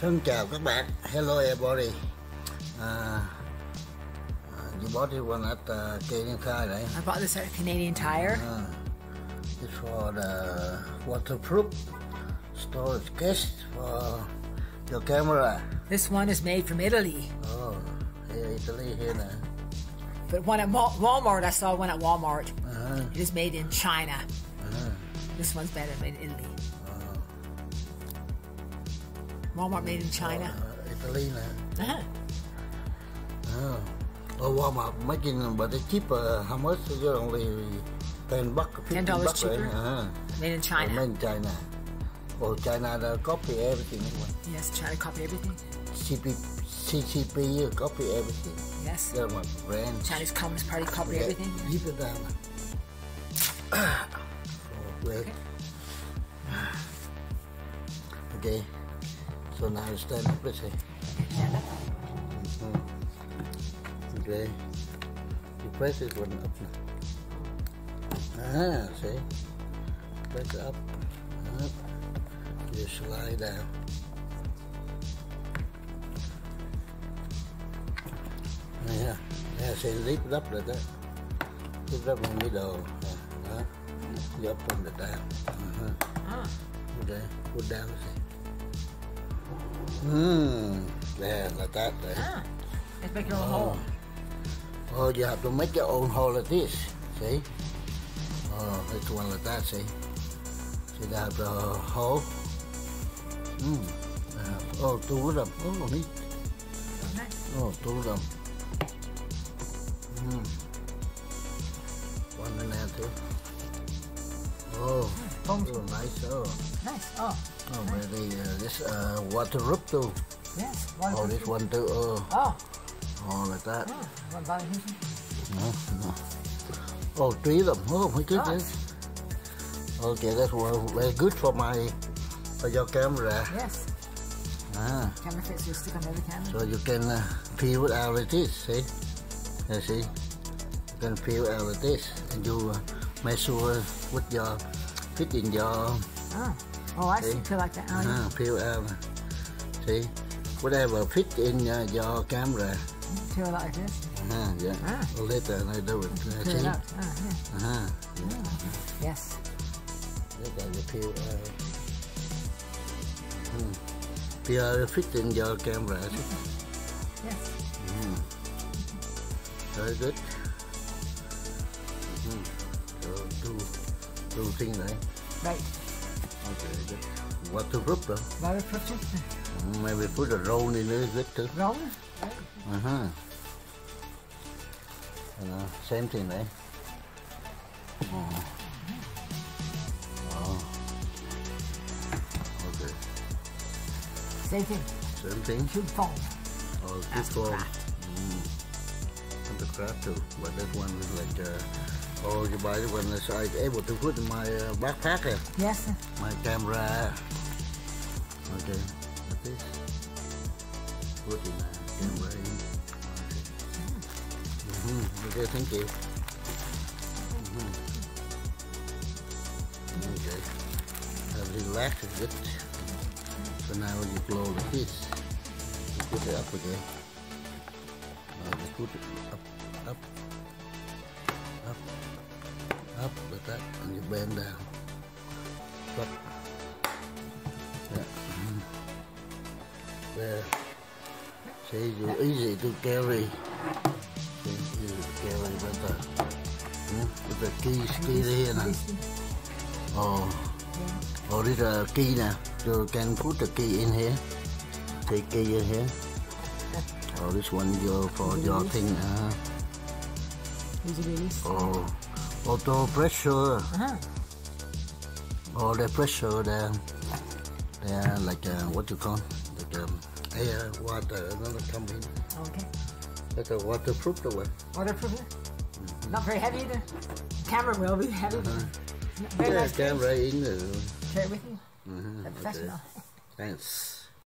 Thân chào các bạn. Hello everybody. Uh, you bought this one at uh, Canadian Tire, right? I bought this at Canadian Tire. Uh, it's for the waterproof storage case for your camera. This one is made from Italy. Oh, here Italy here now. But one at Walmart, I saw one at Walmart. Uh-huh. It is made in China. Uh-huh. This one's better, made in Italy. Walmart made in China. Uh, Italy now. Uh-huh. Oh. Oh, Walmart making, but it's cheaper. How much? It's only ten bucks, fifteen $10 bucks, right? cheaper? Uh-huh. Made in China. Made in China. Oh, China they copy everything. Yes, China copy everything. CP, CCP copy everything. Yes. They're my brand. Chinese Communist Party copy Yeah, everything. Keep it down. oh, wait. Okay. So now up, let's see. Mhm. Okay. Press this one up now. Ah, see? Press it up. Up. You slide down. Yeah. Yeah, see, lift it up like that. Lift it up the middle. Yeah. Huh? You up on the down. Uh-huh. Ah. Okay. Put down, see. Hmm. Yeah, like that. There. Ah. Let's make your own hole. Oh, you have to make your own hole like this. See? Oh, it's one like that, see? See, have the hole. Hmm. Yeah. Oh, two of them. Oh, neat. Nice. Oh, two of them. Hmm. One in there too. Oh, Boom. oh nice. Oh, Nice. Oh. oh, uh, this uh, waterproof too. Yes. One. Oh, this one too. Oh, Oh. oh, like that. Oh. Bottom here. No, no. Oh, three of them. Oh my goodness. Okay, that's well, very good for my for your camera. Yes. Ah, Camera fits your stick on every camera. so you can uh, peel it out like this. See? You see? You can peel out like this, and you uh, make sure with your fit in your Oh. Oh, I see. See? Feel like that. Oh, yeah. uh, peel out. See? Whatever fit in uh, your camera. Feel like this. Uh, yeah. Ah. Well, later I do it. Uh, see? it. Ah, yeah. Uh-huh. Yes. Look at the peel out. Hmm. Peel fit in your camera. see? Yes. Very good. Hmm. Two right? Right. Okay, good. Waterproof though. Waterproof too. Mm, Maybe put a roll in there, good too. Roll. Uh-huh. You know, same thing, right? Oh. Oh. Okay. Same thing. Same thing. Tube foam. Oh, for craft. mm, and the craft too. But that one is like, uh, oh, you buy it when it's I able to put in my uh, backpack, uh, Yes. my camera. Okay, like this. Put in my camera in. Okay. Mm-hmm. Okay, thank you. Mm-hmm. Okay. Uh, relax a bit. So now you blow like this. You put it up again. Now just put it up, up, you bend down. Up. Yeah. See, you easy to carry. To carry with the, hmm, with the keys, key here now. Oh. Oh, this a key now. You can put the key in here. Take key in here. Oh, this one your for your thing. Uh, oh, auto pressure. Uh-huh. Oh, the pressure there. There, like uh, what you call? Like um, air, water, another coming. Okay. That's a waterproof the one. Waterproof. Not very heavy either. Camera will be heavy. but Very Yeah, nice. camera in the. Carry it with you. Mhm, Professional. okay. Thanks.